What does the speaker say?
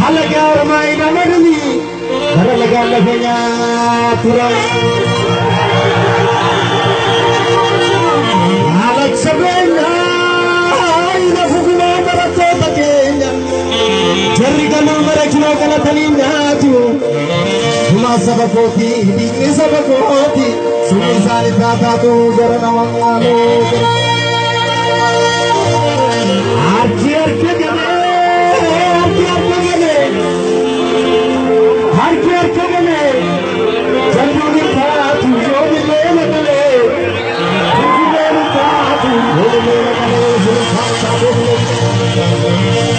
Halaga ramai ramai demi, halaga lagunya kurang. Jodi lele gale. Jodi lele tatu, jodi lele gale. Jodi tatu, jodi lele gale.